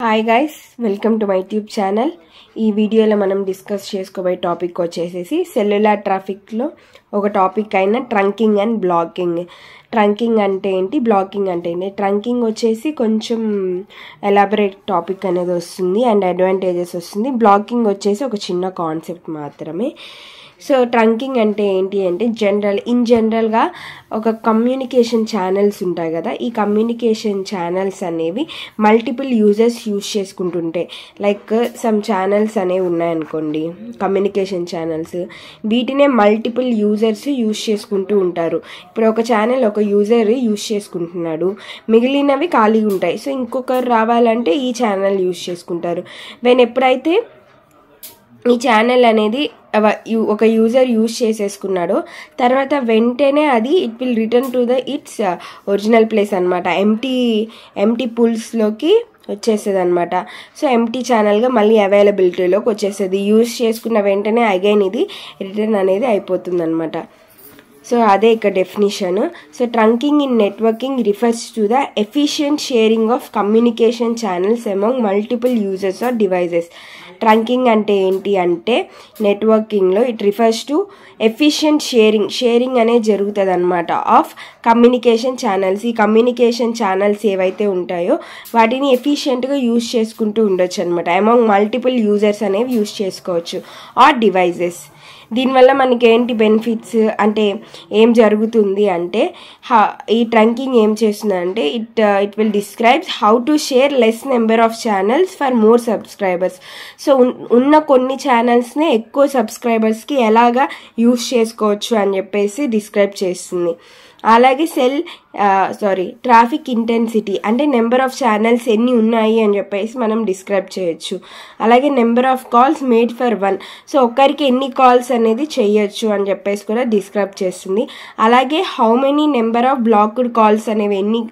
Hi guys welcome to my tube channel ఈ వీడియోలో మనం డిస్కస్ చేసుకోబోయే టాపిక్ వచ్చేసేసి సెల్యులార్ ట్రాఫిక్లో ఒక టాపిక్ అయిన ట్రంకింగ్ అండ్ బ్లాకింగ్ ట్రంకింగ్ అంటే ఏంటి? బ్లాకింగ్ అంటే ఏంటి? ట్రంకింగ్ వచ్చేసి కొంచెం ఎలాబరేట్ టాపిక్ అనేది వస్తుంది అండ్ అడ్వాంటేజెస్ వస్తుంది. బ్లాకింగ్ వచ్చేసి ఒక చిన్న కాన్సెప్ట్ మాత్రమే. సో ట్రంకింగ్ అంటే ఏంటి అంటే జనరల్ ఇన్ జనరల్గా ఒక కమ్యూనికేషన్ ఛానల్స్ ఉంటాయి కదా. ఈ కమ్యూనికేషన్ ఛానల్స్ అనేవి మల్టిపుల్ యూజర్స్ యూజ్ చేసుకుంటుంటే లైక్ సమ్ ఛానల్స్ అనేవి ఉన్నాయనుకోండి కమ్యూనికేషన్ ఛానల్స్ వీటినే మల్టిపుల్ యూజర్స్ యూజ్ చేసుకుంటూ ఉంటారు. ఇప్పుడు ఒక ఛానల్ ఒక యూజర్ యూజ్ చేసుకుంటున్నాడు మిగిలినవి ఖాళీగా ఉంటాయి. సో ఇంకొకరు రావాలంటే ఈ ఛానల్ యూజ్ చేసుకుంటారు. వెన్ ఎప్పుడైతే ఈ ఛానల్ అనేది ఒక యూజర్ యూజ్ చేసేసుకున్నాడో తర్వాత వెంటనే అది it will return to the its original place అనమాట ఎంటీ ఎంటీ పూల్స్లోకి వచ్చేస్తుంది అనమాట సో ఎంటీ ఛానల్గా మళ్ళీ అవైలబిలిటీలోకి వచ్చేస్తుంది యూజ్ చేసుకున్న వెంటనే అగైన్ ఇది రిటర్న్ అనేది అయిపోతుంది అనమాట సో అదే ఇక్కడ definition so trunking in networking refers to the efficient sharing of communication channels among multiple users or devices trunking అంటే ఏంటి అంటే నెట్వర్కింగ్లో it refers to efficient sharing. Sharing అనేది జరుగుతుంది అనమాట ఆఫ్ కమ్యూనికేషన్ ఛానల్స్. ఈ కమ్యూనికేషన్ ఛానల్స్ ఏవైతే ఉంటాయో వాటిని ఎఫిషియెంట్గా యూజ్ చేసుకుంటూ ఉండొచ్చు అనమాట అమాంగ్ మల్టిపుల్ యూజర్స్ అనేవి యూజ్ చేసుకోవచ్చు. ఆర్ డివైజెస్ దీనివల్ల మనకి ఏంటి బెనిఫిట్స్ అంటే ఏం జరుగుతుంది అంటే ఈ ట్రంకింగ్ ఏం చేస్తుంది అంటే it it will describes how to share less number of channels for more subscribers so so ఉన్న కొన్ని ఛానల్స్ని ఎక్కువ సబ్స్క్రైబర్స్కి ఎలాగా యూస్ చేసుకోవచ్చు అని చెప్పేసి డిస్క్రైబ్ చేస్తుంది. అలాగే సెల్ సారీ ట్రాఫిక్ ఇంటెన్సిటీ అంటే నెంబర్ ఆఫ్ ఛానల్స్ ఎన్ని ఉన్నాయి అని చెప్పేసి మనం డిస్క్రైబ్ చేయొచ్చు. అలాగే number of calls made for one so ఒక్కరికి ఎన్ని కాల్స్ అనేది చేయొచ్చు అని చెప్పేసి కూడా డిస్క్రైబ్ చేస్తుంది. అలాగే how many number of blocked calls అనేవి ఎన్ని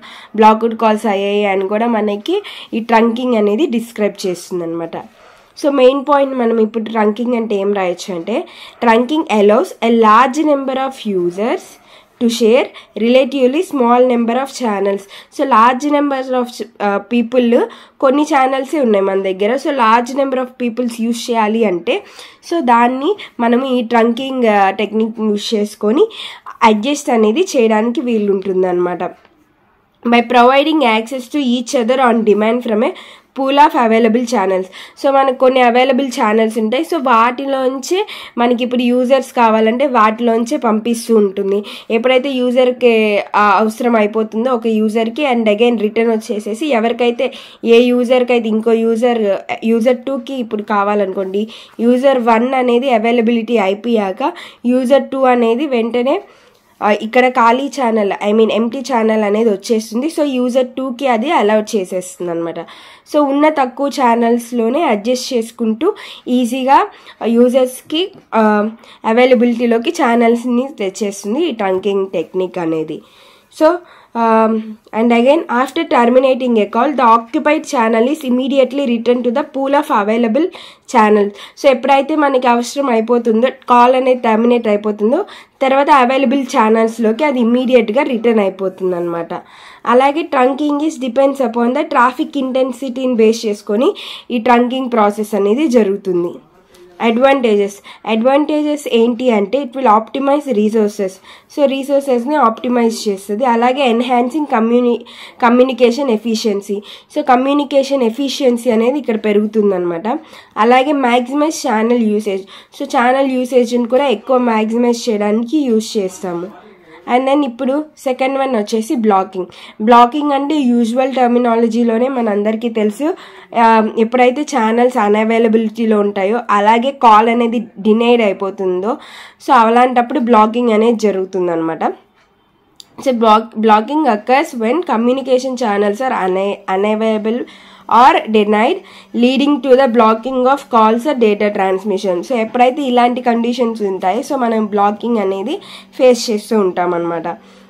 బ్లాక్డ్ కాల్స్ అయ్యాయి అని కూడా మనకి ఈ ట్రంకింగ్ అనేది డిస్క్రైబ్ చేస్తుంది అనమాట సో మెయిన్ పాయింట్ మనం ఇప్పుడు ట్రంకింగ్ అంటే ఏం రాయొచ్చు అంటే trunking allows a large number of users to share relatively small number of channels so large number of people కొన్ని ఛానల్సే ఉన్నాయి మన దగ్గర. So large number of peoples use చేయాలి అంటే సో దాన్ని మనం ఈ ట్రంకింగ్ టెక్నిక్ యూజ్ చేసుకొని అడ్జస్ట్ అనేది చేయడానికి వీలు అనమాట by providing access to each other on demand from a pool of available channels so మనకు కొన్ని అవైలబుల్ ఛానల్స్ ఉంటాయి. సో వాటిలోంచి మనకి ఇప్పుడు యూజర్స్ కావాలంటే వాటిలోంచే పంపిస్తూ ఉంటుంది. ఎప్పుడైతే యూజర్కి అవసరం అయిపోతుందో ఒక యూజర్కి అండ్ అగైన్ రిటర్న్ వచ్చేసేసి ఎవరికైతే ఏ యూజర్కి అయితే ఇంకో యూజర్ యూజర్ టూకి ఇప్పుడు కావాలనుకోండి యూజర్ వన్ అనేది అవైలబిలిటీ అయిపోయాక యూజర్ టూ అనేది వెంటనే ఇక్కడ ఖాళీ channel I mean empty channel అనేది వచ్చేస్తుంది సో యూజర్ టూకి అది అలౌట్ చేసేస్తుంది అనమాట సో ఉన్న తక్కువ ఛానల్స్లోనే అడ్జస్ట్ చేసుకుంటూ ఈజీగా యూజర్స్కి అవైలబిలిటీలోకి ఛానల్స్ని తెచ్చేస్తుంది ఈ టంకింగ్ టెక్నిక్ అనేది. So and again after terminating a call the occupied channel is immediately return to the pool of available channel so ఎప్పుడైతే మనకి అవసరం అయిపోతుందో కాల్ అనేది టర్మినేట్ అయిపోతుందో తర్వాత అవైలబుల్ ఛానల్స్లోకి అది ఇమీడియట్గా రిటర్న్ అయిపోతుంది అనమాట అలాగే trunking is depends upon the traffic ఇంటెన్సిటీని base చేసుకొని ఈ ట్రంకింగ్ ప్రాసెస్ అనేది జరుగుతుంది. అడ్వాంటేజెస్ అడ్వాంటేజెస్ ఏంటి అంటే it will optimize resources so రీసోర్సెస్ని optimise చేస్తుంది. అలాగే enhancing కమ్యూని communication efficiency so communication efficiency అనేది ఇక్కడ పెరుగుతుందనమాట అలాగే maximize channel usage so channel యూసేజ్ని కూడా ఎక్కువ మ్యాక్సిమైజ్ చేయడానికి యూజ్ చేస్తాము. అండ్ దెన్ ఇప్పుడు సెకండ్ వన్ వచ్చేసి బ్లాకింగ్ బ్లాకింగ్ అంటే యూజువల్ టర్మినాలజీలోనే మన అందరికీ తెలుసు um, ఎప్పుడైతే ఛానల్స్ అన్అవైలబిలిటీలో ఉంటాయో అలాగే కాల్ అనేది డినైడ్ అయిపోతుందో సో అలాంటప్పుడు బ్లాకింగ్ అనేది జరుగుతుంది అనమాట so block blocking occurs when communication channels are అనే unavailable or denied leading to the blocking of calls or data transmission so ఎప్పుడైతే ఇలాంటి కండిషన్స్ ఉంటాయి సో మనం బ్లాకింగ్ అనేది ఫేస్ చేస్తూ ఉంటాం అనమాట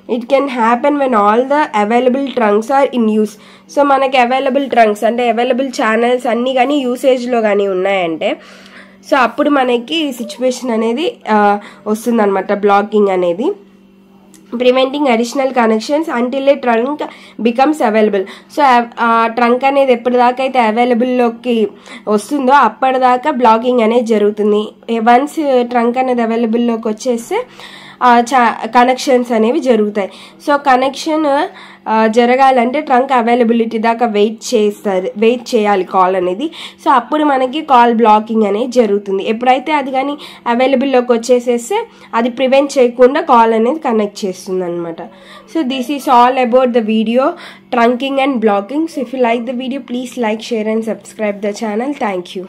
it can happen when all the available trunks are in use so మనకి అవైలబుల్ ట్రంక్స్ అంటే అవైలబుల్ ఛానల్స్ అన్నీ కానీ యూసేజ్లో కానీ ఉన్నాయంటే సో అప్పుడు మనకి సిచ్యువేషన్ అనేది uh, వస్తుందన్నమాట బ్లాకింగ్ అనేది. Preventing additional connections until a trunk becomes available so trunk అనేది ఎప్పటిదాకా అయితే అవైలబుల్లోకి వస్తుందో అప్పటిదాకా బ్లాకింగ్ అనేది జరుగుతుంది. Eh, వన్స్ ట్రంక్ eh, అనేది అవైలబుల్లోకి వచ్చేస్తే చా కనెక్షన్స్ అనేవి జరుగుతాయి. సో కనెక్షన్ జరగాలంటే ట్రంక్ అవైలబిలిటీ దాకా వెయిట్ చేస్తారు వెయిట్ చేయాలి కాల్ అనేది. సో అప్పుడు మనకి కాల్ బ్లాకింగ్ అనేది జరుగుతుంది. ఎప్పుడైతే అది కానీ అవైలబుల్లోకి వచ్చేసేస్తే అది ప్రివెంట్ చేయకుండా కాల్ అనేది కనెక్ట్ చేస్తుంది అనమాట so this is all about the video trunking and blocking so if you like the video please like share and subscribe the channel thank you